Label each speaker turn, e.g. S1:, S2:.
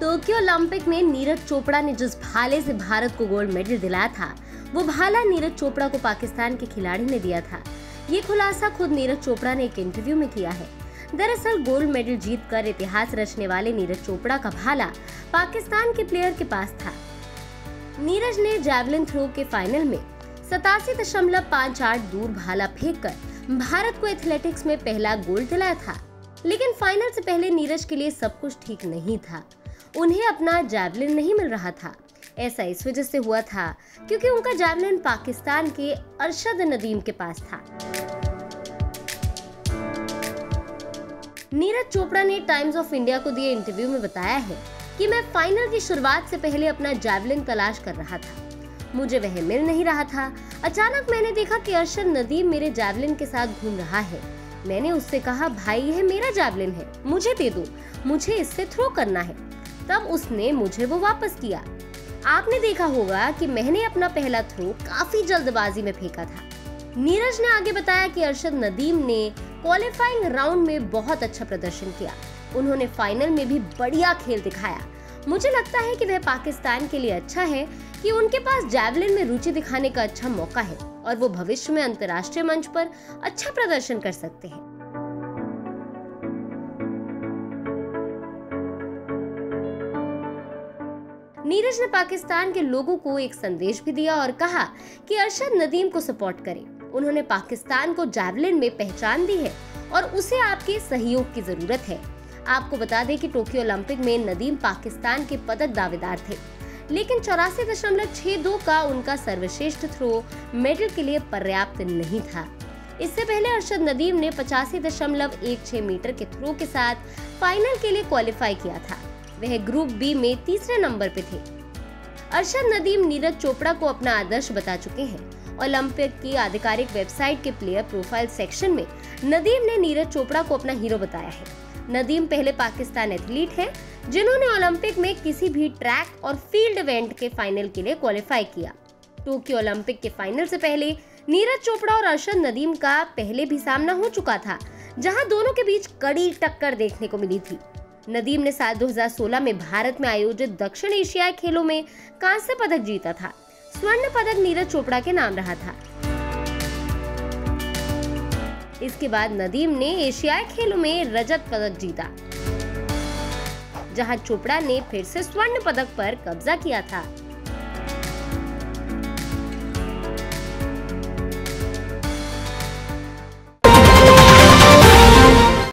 S1: Tokyo Olympic में नीरज चोपड़ा ने जिस भाले से भारत को गोल्ड मेडल दिलाया था, वो भाला नीरज चोपड़ा को पाकिस्तान के खिलाड़ी ने दिया था। ये खुलासा खुद नीरज चोपड़ा ने एक इंटरव्यू में किया है। दरअसल गोल्ड मेडल जीत कर इतिहास रचने वाले नीरज चोपड़ा का भाला पाकिस्तान के प्लेयर के पास था। नीरज ने जैवलिन थ्रो के फाइनल में सतासी दशमलव पाँच आठ दूर भाला फेंक कर भारत को एथलेटिक्स में पहला गोल्ड दिलाया था। लेकिन फाइनल से पहले नीरज के लिए सब कुछ ठीक नहीं था। उन्हें अपना जैवलिन नहीं मिल रहा था। ऐसा इस वजह से हुआ था क्योंकि उनका जैवलिन पाकिस्तान के अरशद नदीम के पास था। नीरज चोपड़ा ने टाइम्स ऑफ़ इंडिया को दिए इंटरव्यू में बताया है कि मैं फाइनल की शुरुआत से पहले अपना जैवलिन तलाश कर रहा था। मुझे वह मिल नहीं रहा था। अचानक मैंने देखा कि अरशद नदीम मेरे जैवलिन के साथ घूम रहा है। मैंने उससे कहा, भाई, यह मेरा जैवलिन है। मुझे दे दो। मुझे इससे थ्रो करना है। तब उसने मुझे वो वापस किया। आपने देखा होगा कि मैंने अपना पहला थ्रो काफ़ी जल्दबाजी में फेंका था। नीरज ने आगे बताया कि अरशद नदीम ने क्वालिफाइंग राउंड में बहुत अच्छा प्रदर्शन किया। उन्होंने फाइनल में भी बढ़िया खेल दिखाया। मुझे लगता है कि वह पाकिस्तान के लिए अच्छा है कि उनके पास जैवलिन में रुचि दिखाने का अच्छा मौका है और वो भविष्य में अंतर्राष्ट्रीय मंच पर अच्छा प्रदर्शन कर सकते हैं। नीरज ने पाकिस्तान के लोगों को एक संदेश भी दिया और कहा कि अरशद नदीम को सपोर्ट करें। उन्होंने पाकिस्तान को जैवलिन में पहचान दी है और उसे आपके सहयोग की ज़रूरत है। आपको बता दें कि टोक्यो ओलंपिक में नदीम पाकिस्तान के पदक दावेदार थे। लेकिन चौरासी दशमलव छह दो का उनका सर्वश्रेष्ठ थ्रो मेडल के लिए पर्याप्त नहीं था। इससे पहले अरशद नदीम ने पचासी दशमलव एक छह मीटर के थ्रो के साथ फाइनल के लिए क्वालिफाई किया था। वह ग्रुप बी में तीसरे नंबर पे थे। अरशद नदीम नीरज चोपड़ा को अपना आदर्श बता चुके हैं। ओलंपिक की आधिकारिक वेबसाइट के प्लेयर प्रोफ़ाइल सेक्शन में नदीम ने नीरज चोपड़ा को अपना हीरो बताया है। नदीम पहले पाकिस्तान एथलीट हैं, जिन्होंने ओलंपिक में किसी भी ट्रैक और फ़ील्ड इवेंट के फाइनल के लिए क्वालिफाई किया। टोक्यो ओलंपिक के फाइनल से पहले नीरज चोपड़ा और अरशद नदीम का पहले भी सामना हो चुका था, जहाँ दोनों के बीच कड़ी टक्कर देखने को मिली थी। नदीम ने साल 2016 में भारत में आयोजित दक्षिण एशियाई खेलों में कांस्य पदक जीता था। स्वर्ण पदक नीरज चोपड़ा के नाम रहा था। इसके बाद नदीम ने एशियाई खेलों में रजत पदक जीता। जहाँ चोपड़ा ने फिर से स्वर्ण पदक पर कब्जा किया था।